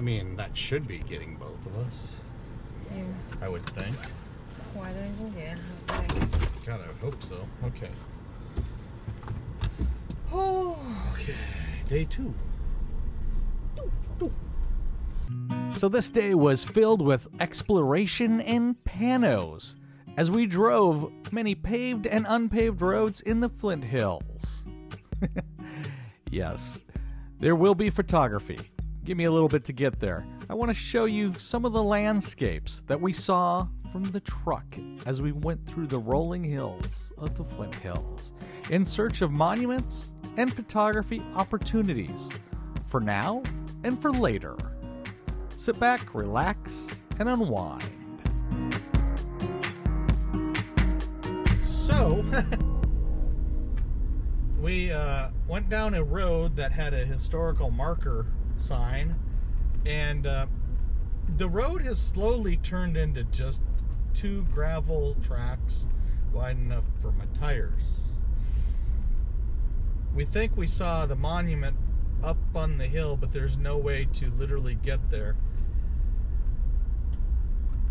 I mean, that should be getting both of us, Yeah. I would think. Why don't you get okay. God, I would hope so. Okay. Oh, okay. Day two. So this day was filled with exploration and panos as we drove many paved and unpaved roads in the Flint Hills. yes, there will be photography. Give me a little bit to get there. I want to show you some of the landscapes that we saw from the truck as we went through the rolling hills of the Flint Hills in search of monuments and photography opportunities for now and for later. Sit back, relax, and unwind. So, we uh, went down a road that had a historical marker sign, and uh, the road has slowly turned into just two gravel tracks wide enough for my tires. We think we saw the monument up on the hill, but there's no way to literally get there.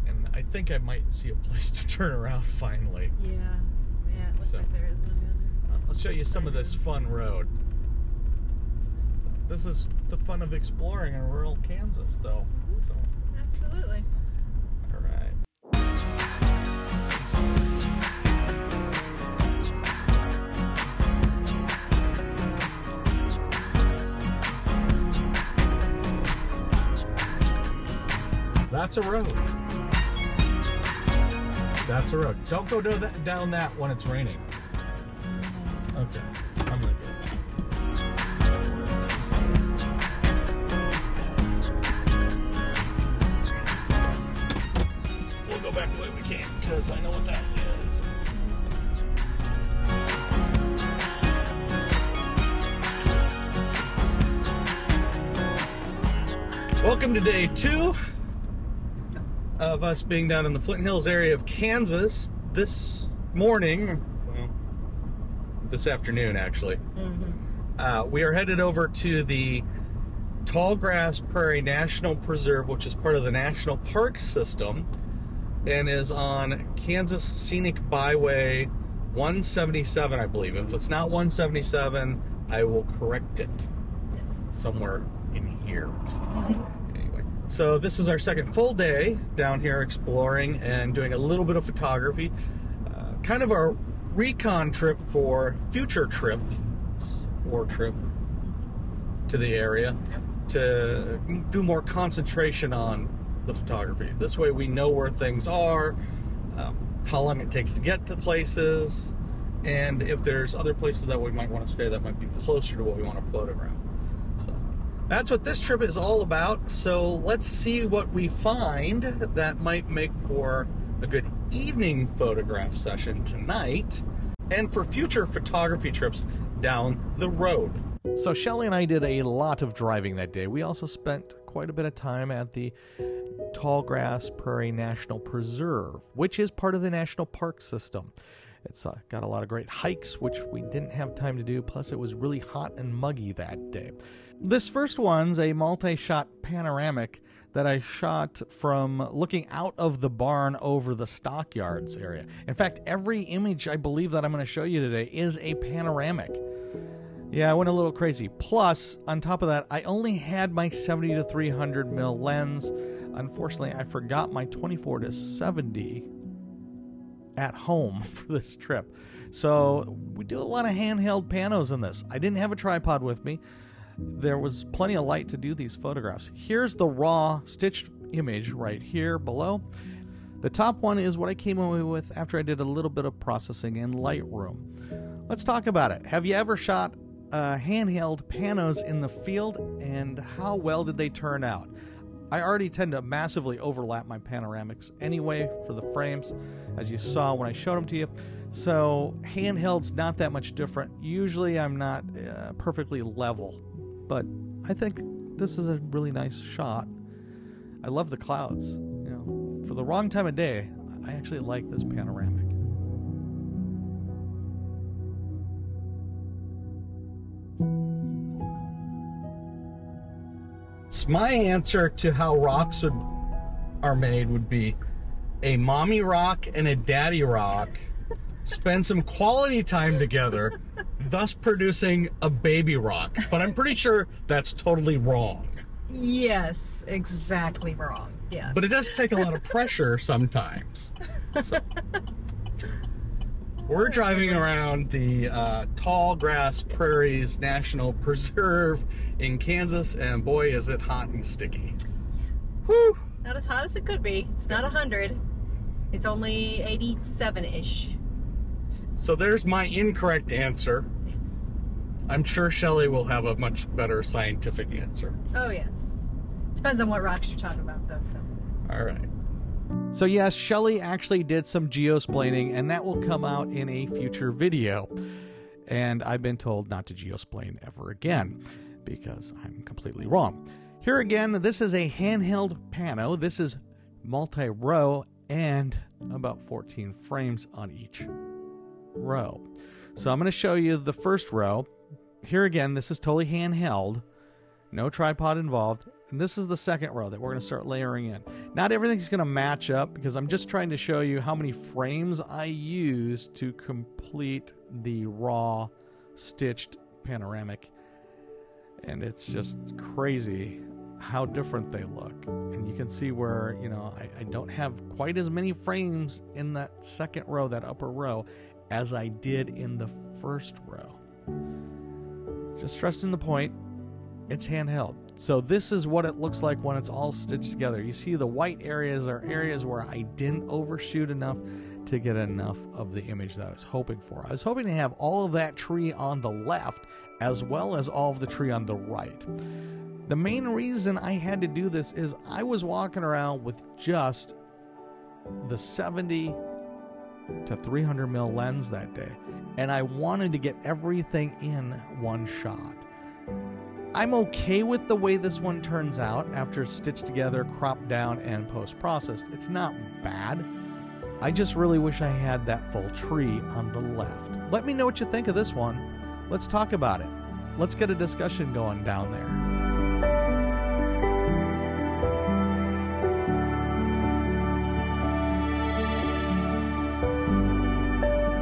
And I think I might see a place to turn around finally. Yeah. Yeah, it looks So- like there is one down I'll show you some of this fun road. This is the fun of exploring in rural Kansas, though. So. Absolutely. all right. That's a road. That's a road. Don't go do that, down that when it's raining. Okay, I'm gonna go because I know what that is. Welcome to day two of us being down in the Flint Hills area of Kansas. This morning, well, this afternoon actually, Mm-hmm. uh, we are headed over to the Tallgrass Prairie National Preserve, which is part of the National Park System and is on Kansas Scenic Byway 177, I believe. If it's not 177, I will correct it Yes. somewhere in here. Anyway, so this is our second full day down here exploring and doing a little bit of photography. Uh, kind of our recon trip for future trips or trip to the area to do more concentration on the photography. This way we know where things are, um, how long it takes to get to places, and if there's other places that we might want to stay that might be closer to what we want to photograph. So that's what this trip is all about. So let's see what we find that might make for a good evening photograph session tonight and for future photography trips down the road. So Shelley and I did a lot of driving that day. We also spent quite a bit of time at the Tallgrass Prairie National Preserve, which is part of the national park system. It's uh, got a lot of great hikes, which we didn't have time to do, plus, it was really hot and muggy that day. This first one's a multi shot panoramic that I shot from looking out of the barn over the stockyards area. In fact, every image I believe that I'm going to show you today is a panoramic. Yeah, I went a little crazy. Plus, on top of that, I only had my 70 to 300 mil lens. Unfortunately, I forgot my 24 to 70 at home for this trip. So, we do a lot of handheld panos in this. I didn't have a tripod with me. There was plenty of light to do these photographs. Here's the raw stitched image right here below. The top one is what I came away with after I did a little bit of processing in Lightroom. Let's talk about it. Have you ever shot uh, handheld panos in the field, and how well did they turn out? I already tend to massively overlap my panoramics anyway for the frames, as you saw when I showed them to you. So handheld's not that much different. Usually I'm not uh, perfectly level, but I think this is a really nice shot. I love the clouds. You know, for the wrong time of day, I actually like this panoramic. So my answer to how rocks would, are made would be a mommy rock and a daddy rock spend some quality time together, thus producing a baby rock. But I'm pretty sure that's totally wrong. Yes, exactly wrong. Yes. But it does take a lot of pressure sometimes. So. We're driving around the uh, Tallgrass Prairies National Preserve in Kansas, and boy, is it hot and sticky. Whew! not as hot as it could be. It's not 100. It's only 87-ish. So there's my incorrect answer. I'm sure Shelley will have a much better scientific answer. Oh, yes. Depends on what rocks you're talking about, though, so. All right. So, yes, Shelley actually did some geosplaining, and that will come out in a future video. And I've been told not to geosplain ever again because I'm completely wrong. Here again, this is a handheld pano. This is multi row and about 14 frames on each row. So, I'm going to show you the first row. Here again, this is totally handheld, no tripod involved. And this is the second row that we're going to start layering in. Not everything's going to match up because I'm just trying to show you how many frames I use to complete the raw stitched panoramic. And it's just crazy how different they look. And you can see where, you know, I, I don't have quite as many frames in that second row, that upper row, as I did in the first row. Just stressing the point, it's handheld. So this is what it looks like when it's all stitched together. You see the white areas are areas where I didn't overshoot enough to get enough of the image that I was hoping for. I was hoping to have all of that tree on the left as well as all of the tree on the right. The main reason I had to do this is I was walking around with just the 70 to 300 mil lens that day, and I wanted to get everything in one shot. I'm okay with the way this one turns out after it's stitched together, cropped down, and post processed. It's not bad. I just really wish I had that full tree on the left. Let me know what you think of this one. Let's talk about it. Let's get a discussion going down there.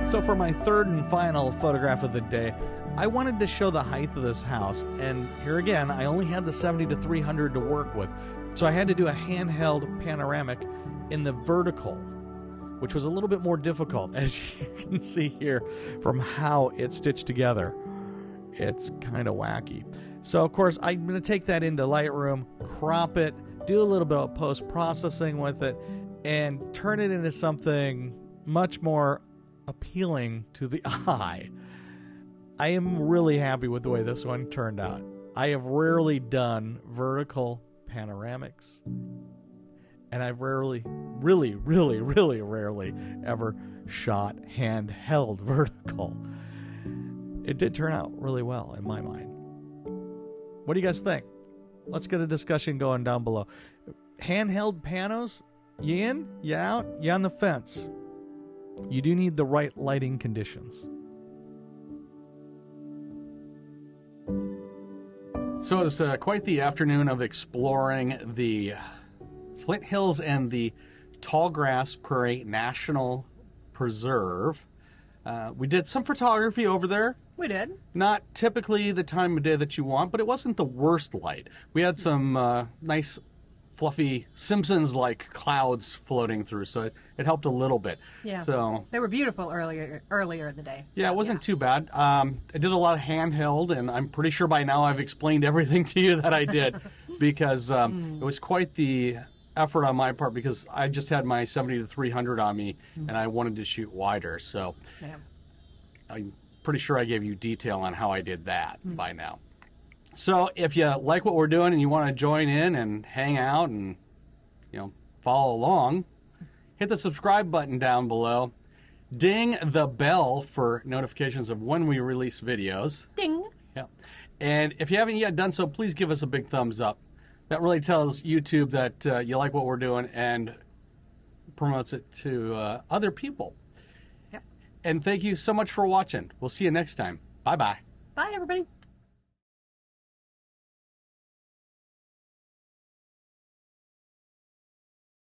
So, for my third and final photograph of the day, I wanted to show the height of this house, and here again, I only had the 70 to 300 to work with, so I had to do a handheld panoramic in the vertical, which was a little bit more difficult, as you can see here from how it's stitched together. It's kind of wacky. So, of course, I'm going to take that into Lightroom, crop it, do a little bit of post processing with it, and turn it into something much more appealing to the eye. I am really happy with the way this one turned out. I have rarely done vertical panoramics, and I've rarely, really, really, really rarely ever shot handheld vertical. It did turn out really well in my mind. What do you guys think? Let's get a discussion going down below. Handheld panos, you in? You out? You on the fence? You do need the right lighting conditions. So it's uh, quite the afternoon of exploring the Flint Hills and the Tallgrass Prairie National Preserve. Uh, we did some photography over there. We did. Not typically the time of day that you want, but it wasn't the worst light. We had some uh, nice, fluffy Simpsons like clouds floating through, so it, it helped a little bit. Yeah. So They were beautiful earlier earlier in the day. yeah, it wasn't too bad. Um, I did a lot of handheld, and I'm pretty sure by now I've explained everything to you that I did because um, it was quite the effort on my part because I just had my 70 to 300 on me and I wanted to shoot wider. So Yeah. I'm pretty sure I gave you detail on how I did that by now. So if you like what we're doing and you want to join in and hang out and you know follow along, hit the subscribe button down below. Ding the bell for notifications of when we release videos. Ding. Yeah. And if you haven't yet done so, please give us a big thumbs up. That really tells YouTube that uh, you like what we're doing and promotes it to uh, other people. Yep. And thank you so much for watching. We'll see you next time. Bye bye. Bye, everybody.